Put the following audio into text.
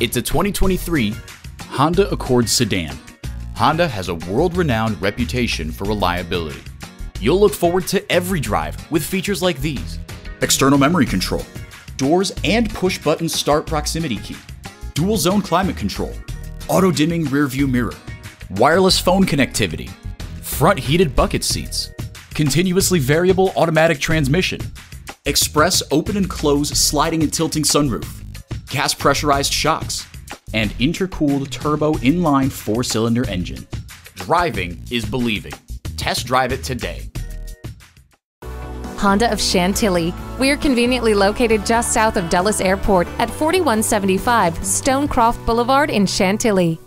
It's a 2023 Honda Accord sedan. Honda has a world-renowned reputation for reliability. You'll look forward to every drive with features like these. External memory control, doors and push-button start proximity key, dual zone climate control, auto-dimming rearview mirror, wireless phone connectivity, front heated bucket seats, continuously variable automatic transmission, express open and close sliding and tilting sunroof, gas pressurized shocks, and intercooled turbo inline four cylinder engine. Driving is believing. Test drive it today. Honda of Chantilly. We're conveniently located just south of Dulles Airport at 4175 Stonecroft Boulevard in Chantilly.